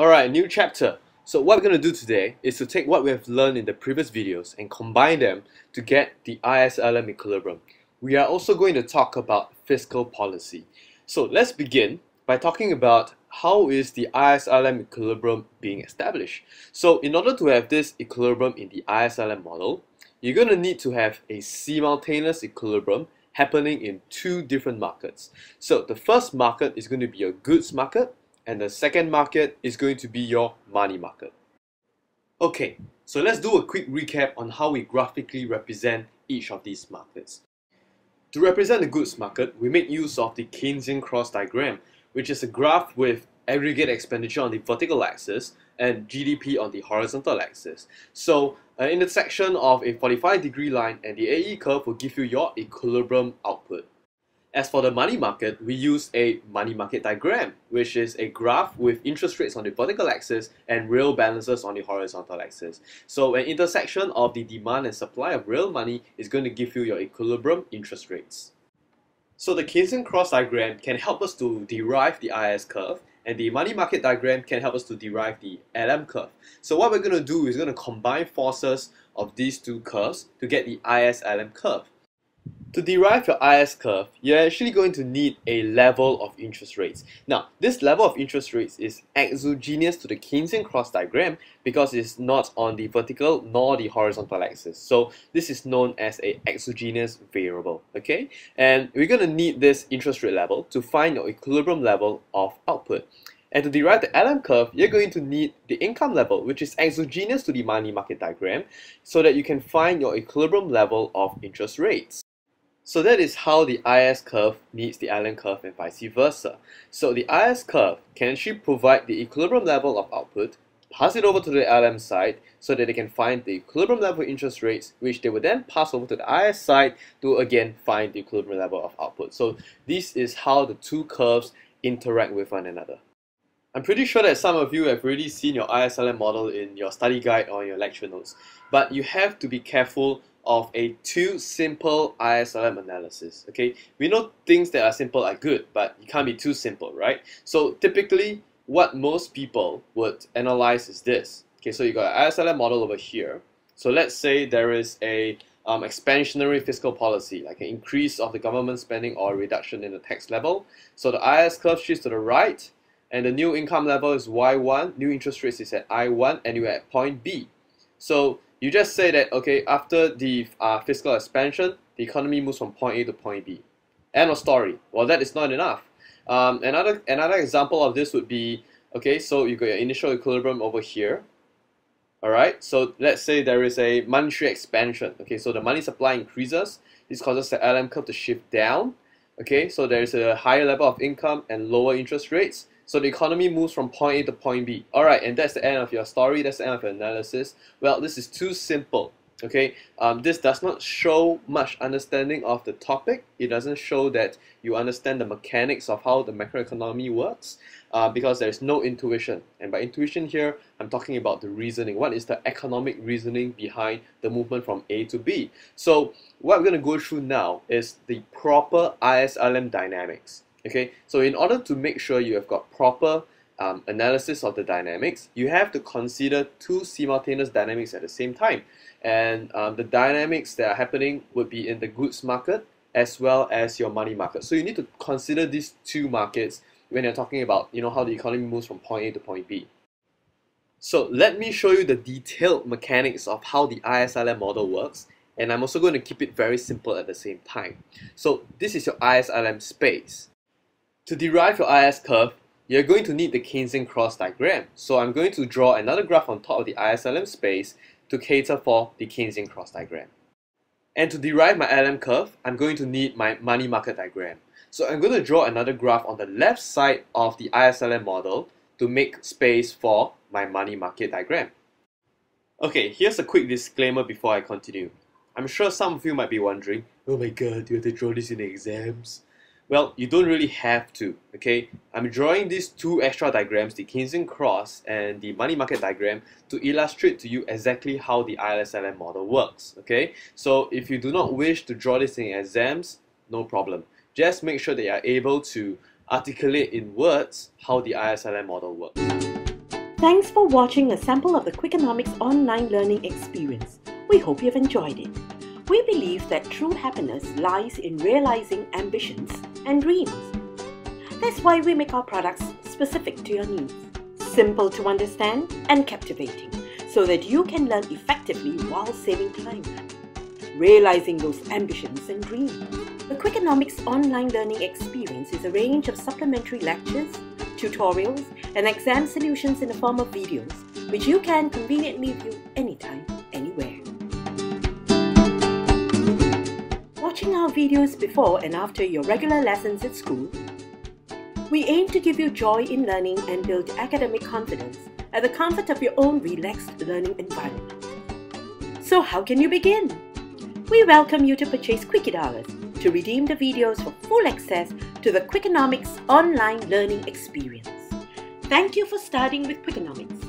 Alright, new chapter. So what we're going to do today is to take what we have learned in the previous videos and combine them to get the ISLM equilibrium. We are also going to talk about fiscal policy. So let's begin by talking about how is the ISLM equilibrium being established. So in order to have this equilibrium in the ISLM model, you're going to need to have a simultaneous equilibrium happening in two different markets. So the first market is going to be a goods market and the second market is going to be your money market. Okay, so let's do a quick recap on how we graphically represent each of these markets. To represent the goods market, we make use of the Keynesian cross diagram, which is a graph with aggregate expenditure on the vertical axis and GDP on the horizontal axis. So uh, an intersection of a 45 degree line and the AE curve will give you your equilibrium output. As for the money market, we use a money market diagram, which is a graph with interest rates on the vertical axis and real balances on the horizontal axis. So an intersection of the demand and supply of real money is going to give you your equilibrium interest rates. So the Keynesian cross diagram can help us to derive the IS curve and the money market diagram can help us to derive the LM curve. So what we're going to do is going to combine forces of these two curves to get the IS-LM curve. To derive your IS curve, you're actually going to need a level of interest rates. Now, this level of interest rates is exogenous to the Keynesian cross diagram because it's not on the vertical nor the horizontal axis. So this is known as a exogenous variable, okay? And we're going to need this interest rate level to find your equilibrium level of output. And to derive the LM curve, you're going to need the income level, which is exogenous to the money market diagram, so that you can find your equilibrium level of interest rates. So that is how the IS curve meets the LM curve and vice versa. So the IS curve can actually provide the equilibrium level of output, pass it over to the LM side so that they can find the equilibrium level interest rates, which they will then pass over to the IS side to again find the equilibrium level of output. So this is how the two curves interact with one another. I'm pretty sure that some of you have already seen your ISLM model in your study guide or your lecture notes, but you have to be careful of a too simple ISLM analysis. Okay, we know things that are simple are good, but you can't be too simple, right? So typically, what most people would analyze is this. Okay, so you got an ISLM model over here. So let's say there is a um, expansionary fiscal policy, like an increase of the government spending or a reduction in the tax level. So the IS curve shifts to the right, and the new income level is Y1, new interest rates is at I1, and you're at point B. So you just say that, okay, after the uh, fiscal expansion, the economy moves from point A to point B. End of story. Well, that is not enough. Um, another, another example of this would be, okay, so you got your initial equilibrium over here. Alright, so let's say there is a monetary expansion. Okay, so the money supply increases. This causes the LM curve to shift down. Okay, so there is a higher level of income and lower interest rates. So the economy moves from point A to point B. Alright, and that's the end of your story, that's the end of your analysis. Well, this is too simple. Okay, um, this does not show much understanding of the topic. It doesn't show that you understand the mechanics of how the macroeconomy works uh, because there is no intuition. And by intuition here, I'm talking about the reasoning. What is the economic reasoning behind the movement from A to B? So what we're going to go through now is the proper ISLM dynamics. Okay, so in order to make sure you have got proper um, analysis of the dynamics, you have to consider two simultaneous dynamics at the same time. And um, the dynamics that are happening would be in the goods market as well as your money market. So you need to consider these two markets when you're talking about you know how the economy moves from point A to point B. So let me show you the detailed mechanics of how the ISLM model works and I'm also going to keep it very simple at the same time. So this is your ISLM space. To derive your IS curve, you're going to need the Keynesian cross diagram. So I'm going to draw another graph on top of the ISLM space to cater for the Keynesian cross diagram. And to derive my LM curve, I'm going to need my money market diagram. So I'm going to draw another graph on the left side of the ISLM model to make space for my money market diagram. Okay, here's a quick disclaimer before I continue. I'm sure some of you might be wondering, oh my god, do you have to draw this in the exams? Well, you don't really have to, okay? I'm drawing these two extra diagrams, the Keynesian cross and the money market diagram, to illustrate to you exactly how the ISLM model works, okay? So if you do not wish to draw this in exams, no problem. Just make sure that you are able to articulate in words how the ISLM model works. Thanks for watching a sample of the Quickienomics online learning experience. We hope you've enjoyed it. We believe that true happiness lies in realizing ambitions and dreams. That's why we make our products specific to your needs, simple to understand and captivating, so that you can learn effectively while saving time. Realizing those ambitions and dreams. The Quickienomics online learning experience is a range of supplementary lectures, tutorials, and exam solutions in the form of videos, which you can conveniently view anytime, Watching our videos before and after your regular lessons at school, we aim to give you joy in learning and build academic confidence at the comfort of your own relaxed learning environment. So how can you begin? We welcome you to purchase Quickie Dollars to redeem the videos for full access to the Quickienomics online learning experience. Thank you for starting with Quickienomics.